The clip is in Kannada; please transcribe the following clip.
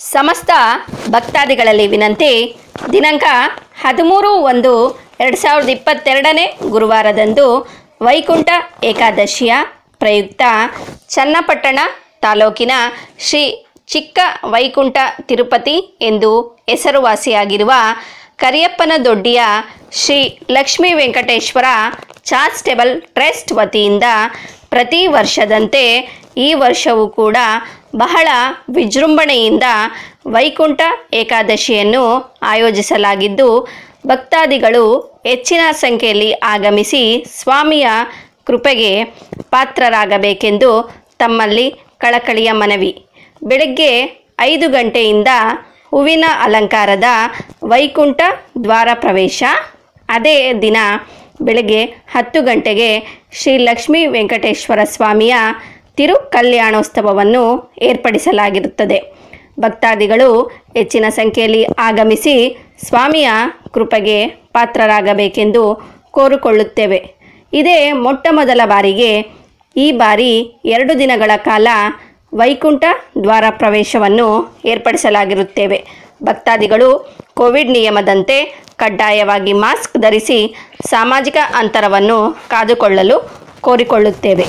ಸಮಸ್ತ ಭಕ್ತಾದಿಗಳಲ್ಲಿ ವಿನಂತಿ. ದಿನಾಂಕ ಹದಿಮೂರು ಒಂದು ಎರಡು ಸಾವಿರದ ಇಪ್ಪತ್ತೆರಡನೇ ಗುರುವಾರದಂದು ವೈಕುಂಠ ಏಕಾದಶಿಯ ಪ್ರಯುಕ್ತ ಚನ್ನಪಟ್ಟಣ ತಾಲೂಕಿನ ಶ್ರೀ ಚಿಕ್ಕ ವೈಕುಂಠ ತಿರುಪತಿ ಎಂದು ಹೆಸರುವಾಸಿಯಾಗಿರುವ ಕರಿಯಪ್ಪನ ದೊಡ್ಡಿಯ ಶ್ರೀ ಲಕ್ಷ್ಮೀ ವೆಂಕಟೇಶ್ವರ ಚಾರಿಟೇಬಲ್ ಟ್ರಸ್ಟ್ ವತಿಯಿಂದ ಪ್ರತಿ ವರ್ಷದಂತೆ ಈ ವರ್ಷವೂ ಕೂಡ ಬಹಳ ವಿಜೃಂಭಣೆಯಿಂದ ವೈಕುಂಠ ಏಕಾದಶಿಯನ್ನು ಆಯೋಜಿಸಲಾಗಿದ್ದು, ಭಕ್ತಾದಿಗಳು ಹೆಚ್ಚಿನ ಸಂಖ್ಯೆಯಲ್ಲಿ ಆಗಮಿಸಿ ಸ್ವಾಮಿಯ ಕೃಪೆಗೆ ಪಾತ್ರರಾಗಬೇಕೆಂದು ತಮ್ಮಲ್ಲಿ ಕಳಕಳಿಯ ಮನವಿ. ಬೆಳಗ್ಗೆ ಐದು ಗಂಟೆಯಿಂದ ಹೂವಿನ ಅಲಂಕಾರದ ವೈಕುಂಠ ದ್ವಾರ ಪ್ರವೇಶ. ಅದೇ ದಿನ ಬೆಳಗ್ಗೆ ಹತ್ತು ಗಂಟೆಗೆ ಶ್ರೀ ಲಕ್ಷ್ಮೀ ವೆಂಕಟೇಶ್ವರ ಸ್ವಾಮಿಯ ತಿರು ಕಲ್ಯಾಣೋತ್ಸವವನ್ನು ಏರ್ಪಡಿಸಲಾಗಿರುತ್ತದೆ. ಭಕ್ತಾದಿಗಳು ಹೆಚ್ಚಿನ ಸಂಖ್ಯೆಯಲ್ಲಿ ಆಗಮಿಸಿ ಸ್ವಾಮಿಯ ಕೃಪೆಗೆ ಪಾತ್ರರಾಗಬೇಕೆಂದು ಕೋರಿಕೊಳ್ಳುತ್ತೇವೆ. ಇದೇ ಮೊಟ್ಟ ಮೊದಲ ಬಾರಿಗೆ ಈ ಬಾರಿ ಎರಡು ದಿನಗಳ ಕಾಲ ವೈಕುಂಠ ದ್ವಾರ ಪ್ರವೇಶವನ್ನು ಏರ್ಪಡಿಸಲಾಗಿರುತ್ತೇವೆ. ಭಕ್ತಾದಿಗಳು ಕೋವಿಡ್ ನಿಯಮದಂತೆ ಕಡ್ಡಾಯವಾಗಿ ಮಾಸ್ಕ್ ಧರಿಸಿ ಸಾಮಾಜಿಕ ಅಂತರವನ್ನು ಕಾದುಕೊಳ್ಳಲು ಕೋರಿಕೊಳ್ಳುತ್ತೇವೆ.